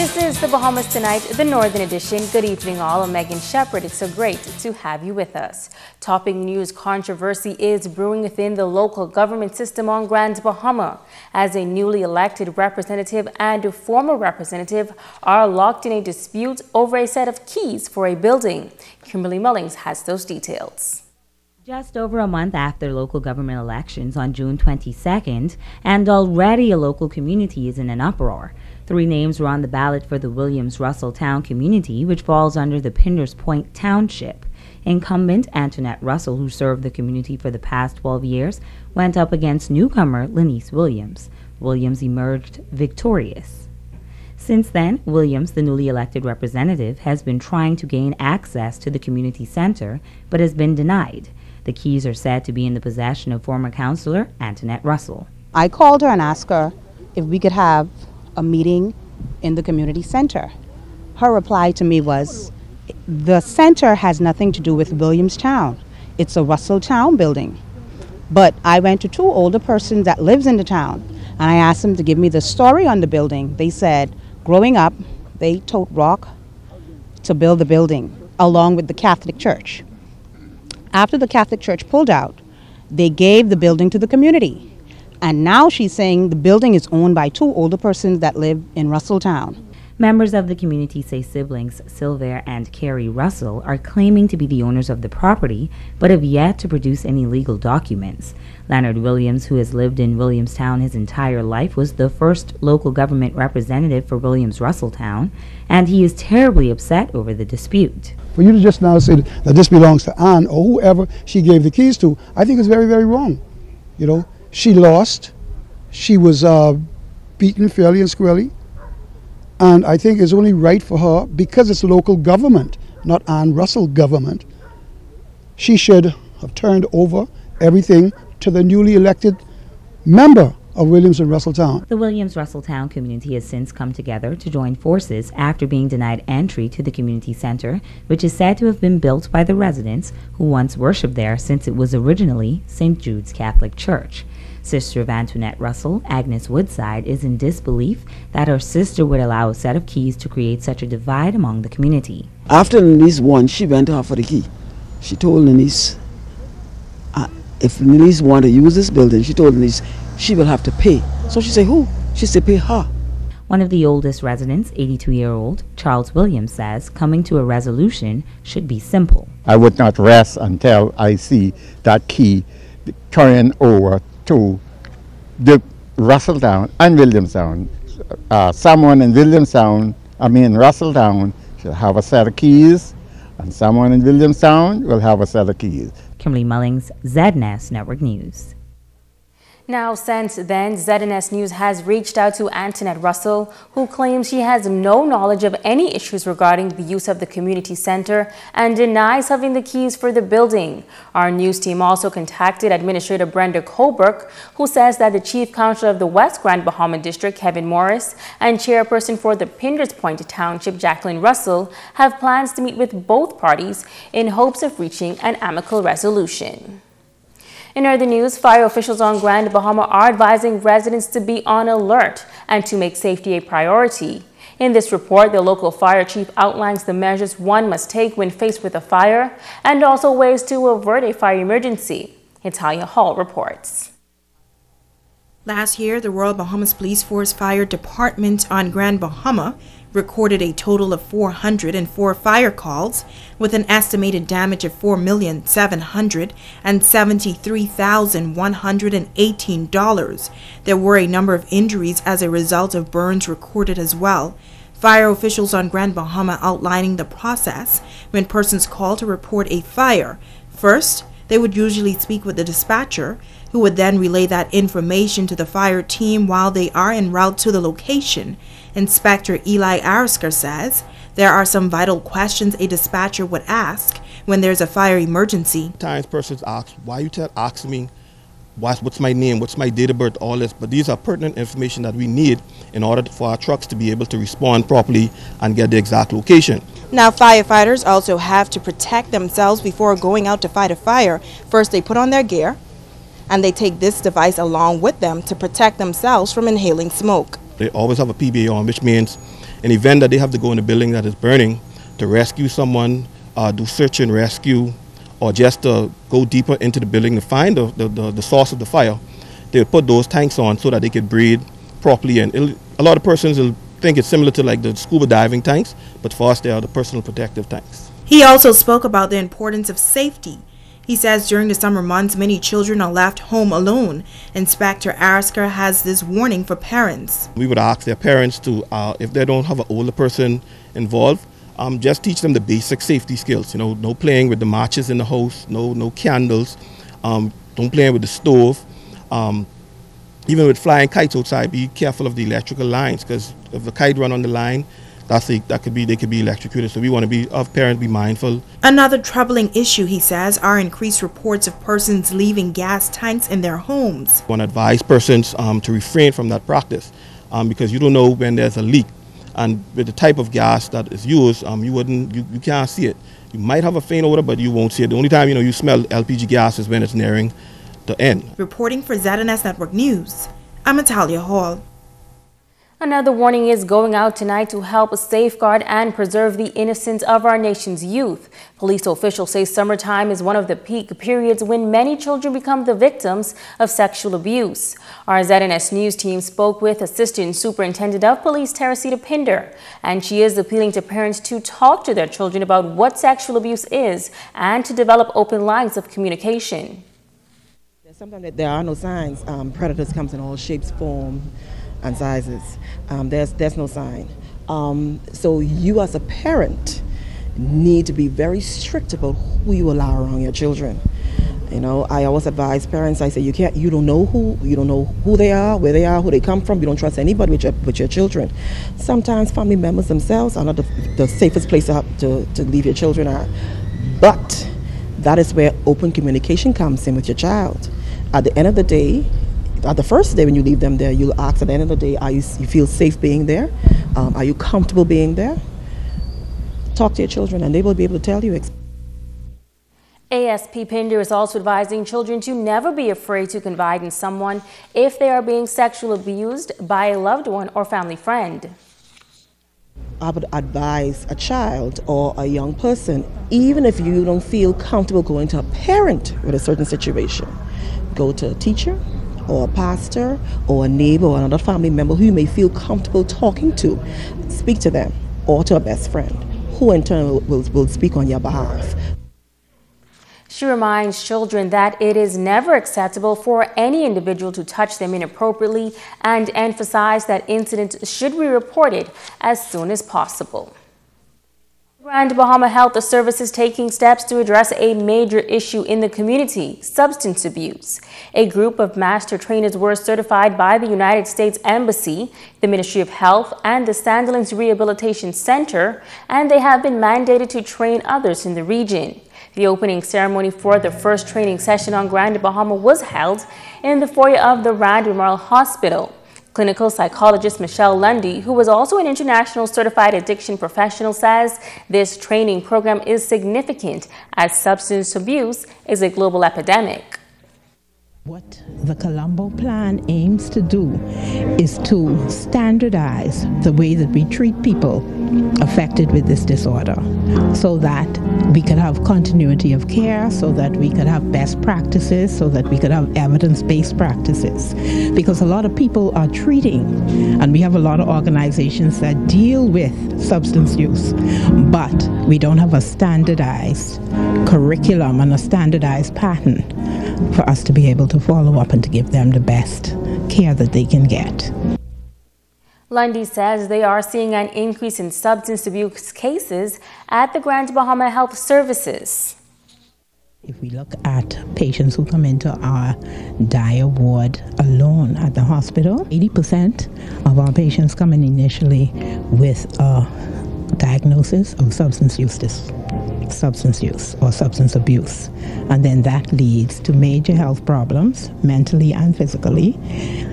This is the Bahamas Tonight, the Northern Edition. Good evening, all. I'm Megan Shepard. It's so great to have you with us. Topping news controversy is brewing within the local government system on Grand Bahama as a newly elected representative and a former representative are locked in a dispute over a set of keys for a building. Kimberly Mullings has those details. Just over a month after local government elections on June 22nd, and already a local community is in an uproar. Three names were on the ballot for the Williams Russell Town community, which falls under the Pinders Point Township. Incumbent Antoinette Russell, who served the community for the past 12 years, went up against newcomer Lenice Williams. Williams emerged victorious. Since then, Williams, the newly elected representative, has been trying to gain access to the community center, but has been denied. The keys are said to be in the possession of former councilor Antoinette Russell. I called her and asked her if we could have a meeting in the community center. Her reply to me was, the center has nothing to do with Williamstown. It's a Russell Town building. But I went to two older persons that lives in the town and I asked them to give me the story on the building. They said, growing up, they tote rock to build the building along with the Catholic Church. After the Catholic Church pulled out, they gave the building to the community. And now she's saying the building is owned by two older persons that live in Russelltown. Members of the community say siblings Sylvia and Carrie Russell are claiming to be the owners of the property, but have yet to produce any legal documents. Leonard Williams, who has lived in Williamstown his entire life, was the first local government representative for Williams Russelltown, and he is terribly upset over the dispute. For you to just now say that this belongs to Anne or whoever she gave the keys to, I think is very, very wrong. You know, she lost. She was uh, beaten fairly and squarely. And I think it's only right for her, because it's local government, not Ann Russell government, she should have turned over everything to the newly elected member of Williams and Russelltown. The Williams Russelltown community has since come together to join forces after being denied entry to the community center, which is said to have been built by the residents who once worshipped there since it was originally St. Jude's Catholic Church. Sister of Antoinette Russell, Agnes Woodside, is in disbelief that her sister would allow a set of keys to create such a divide among the community. After Denise won, she went to her for the key. She told Denise, uh, if Denise wanted to use this building, she told Denise she will have to pay. So she said, who? She said, pay her. One of the oldest residents, 82-year-old Charles Williams, says coming to a resolution should be simple. I would not rest until I see that key turn over to the Russelltown and Williamstown. Uh, someone in Williamstown, I mean Russelltown, should have a set of keys, and someone in Williamstown will have a set of keys. Kimberly Mullings, ZNS Network News. Now, since then, ZNS News has reached out to Antoinette Russell, who claims she has no knowledge of any issues regarding the use of the community center and denies having the keys for the building. Our news team also contacted Administrator Brenda Colberg, who says that the Chief Counselor of the West Grand Bahama District, Kevin Morris, and Chairperson for the Pinders Point Township, Jacqueline Russell, have plans to meet with both parties in hopes of reaching an amicable resolution. In other news, fire officials on Grand Bahama are advising residents to be on alert and to make safety a priority. In this report, the local fire chief outlines the measures one must take when faced with a fire and also ways to avert a fire emergency. Natalia Hall reports. Last year, the Royal Bahamas Police Force Fire Department on Grand Bahama recorded a total of 404 fire calls with an estimated damage of $4,773,118. There were a number of injuries as a result of burns recorded as well. Fire officials on Grand Bahama outlining the process when persons call to report a fire. First, they would usually speak with the dispatcher, who would then relay that information to the fire team while they are en route to the location. Inspector Eli Arisker says there are some vital questions a dispatcher would ask when there's a fire emergency. Times persons ask, why you tell ask me what's, what's my name, what's my date of birth, all this, but these are pertinent information that we need in order for our trucks to be able to respond properly and get the exact location. Now, firefighters also have to protect themselves before going out to fight a fire. First, they put on their gear and they take this device along with them to protect themselves from inhaling smoke. They always have a PBA on, which means an event that they have to go in a building that is burning to rescue someone, uh, do search and rescue, or just to go deeper into the building to find the, the, the, the source of the fire, they would put those tanks on so that they could breathe properly. And a lot of persons will think it's similar to like the scuba diving tanks, but for us, they are the personal protective tanks. He also spoke about the importance of safety. He says during the summer months, many children are left home alone. Inspector Arasker has this warning for parents. We would ask their parents to, uh, if they don't have an older person involved, um, just teach them the basic safety skills. You know, no playing with the matches in the house, no no candles, um, don't play with the stove. Um, even with flying kites outside, be careful of the electrical lines because if the kite run on the line, that's a, that could be they could be electrocuted. So we want to be of parents be mindful. Another troubling issue, he says, are increased reports of persons leaving gas tanks in their homes. I want to advise persons um, to refrain from that practice um, because you don't know when there's a leak and with the type of gas that is used, um, you wouldn't, you, you can't see it. You might have a faint odor, but you won't see it. The only time you know you smell LPG gas is when it's nearing the end. Reporting for ZNS Network News, I'm Natalia Hall. Another warning is going out tonight to help safeguard and preserve the innocence of our nation's youth. Police officials say summertime is one of the peak periods when many children become the victims of sexual abuse. Our ZNS News team spoke with Assistant Superintendent of Police Teresita Pinder, and she is appealing to parents to talk to their children about what sexual abuse is and to develop open lines of communication. Sometimes there are no signs. Um, predators comes in all shapes, form, and sizes. Um, there's, there's no sign. Um, so you as a parent need to be very strict about who you allow around your children. You know, I always advise parents. I say you can't, you don't know who, you don't know who they are, where they are, who they come from. You don't trust anybody with your, with your children. Sometimes family members themselves are not the, the safest place to, to to leave your children at. But that is where open communication comes in with your child. At the end of the day, at the first day when you leave them there, you'll ask at the end of the day, are you, you feel safe being there? Um, are you comfortable being there? Talk to your children and they will be able to tell you. ASP Pinder is also advising children to never be afraid to confide in someone if they are being sexually abused by a loved one or family friend. I would advise a child or a young person, even if you don't feel comfortable going to a parent with a certain situation, go to a teacher, or a pastor or a neighbor or another family member who you may feel comfortable talking to. Speak to them or to a best friend who in turn will, will, will speak on your behalf. She reminds children that it is never acceptable for any individual to touch them inappropriately and emphasize that incidents should be reported as soon as possible. Grand Bahama Health Service is taking steps to address a major issue in the community, substance abuse. A group of master trainers were certified by the United States Embassy, the Ministry of Health, and the Sandilands Rehabilitation Center, and they have been mandated to train others in the region. The opening ceremony for the first training session on Grand Bahama was held in the foyer of the Rand Memorial Hospital. Clinical psychologist Michelle Lundy, who was also an international certified addiction professional, says this training program is significant as substance abuse is a global epidemic. What the Colombo Plan aims to do is to standardize the way that we treat people affected with this disorder so that we could have continuity of care, so that we could have best practices, so that we could have evidence based practices. Because a lot of people are treating, and we have a lot of organizations that deal with substance use, but we don't have a standardized curriculum and a standardized pattern for us to be able to follow up and to give them the best care that they can get. Lundy says they are seeing an increase in substance abuse cases at the Grand Bahama Health Services. If we look at patients who come into our dire ward alone at the hospital, 80% of our patients come in initially with a diagnosis of substance use substance use or substance abuse. And then that leads to major health problems, mentally and physically,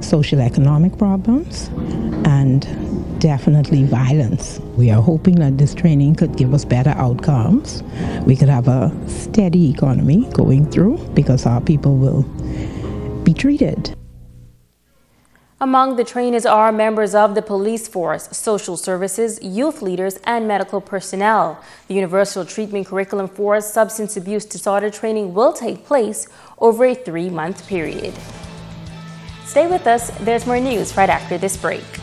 social economic problems, and definitely violence. We are hoping that this training could give us better outcomes. We could have a steady economy going through because our people will be treated. Among the trainers are members of the police force, social services, youth leaders, and medical personnel. The Universal Treatment Curriculum for Substance Abuse Disorder training will take place over a three-month period. Stay with us, there's more news right after this break.